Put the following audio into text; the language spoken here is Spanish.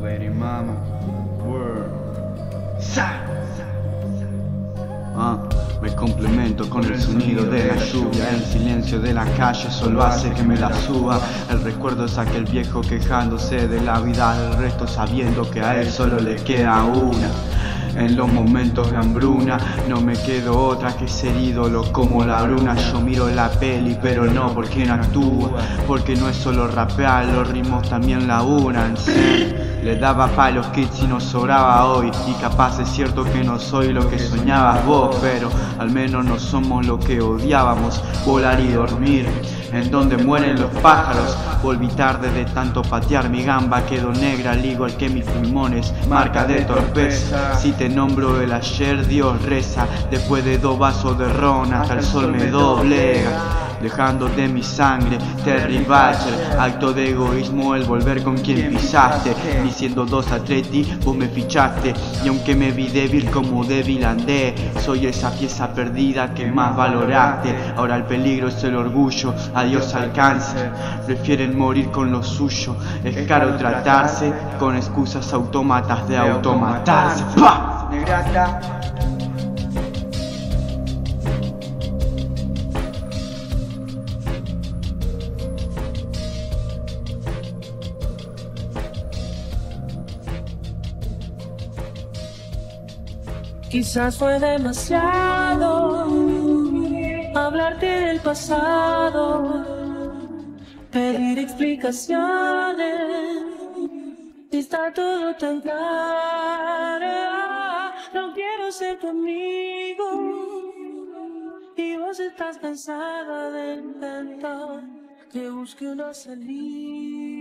Lady Mama, Word. Ah, me complemento con el sonido de la lluvia El silencio de la calle solo hace que me la suba. El recuerdo es aquel viejo quejándose de la vida del resto Sabiendo que a él solo le queda una. En los momentos de hambruna no me quedo otra que ser ídolo como la bruna. Yo miro la peli pero no porque no actúa Porque no es solo rapear, los ritmos también la unan Le daba pa' los kids y nos sobraba hoy Y capaz es cierto que no soy lo que soñabas vos Pero al menos no somos lo que odiábamos Volar y dormir en donde mueren los pájaros. Volví tarde de tanto patear mi gamba, quedó negra al igual que mis pulmones, marca de torpeza. Si te nombro el ayer, Dios reza, después de dos vasos de ron hasta el sol me doblega dejando de mi sangre Terry Butcher, acto de egoísmo el volver con quien pisaste. Diciendo dos atleti, vos me fichaste. Y aunque me vi débil como débil andé Soy esa pieza perdida que más valoraste. Ahora el peligro es el orgullo, adiós al cáncer Prefieren morir con lo suyo Es caro tratarse con excusas autómatas de automatarse Quizás fue demasiado hablarte del pasado, pedir explicaciones. Está todo tan claro, no quiero ser tu amigo. Y vos estás cansada de intentar que busque una salida.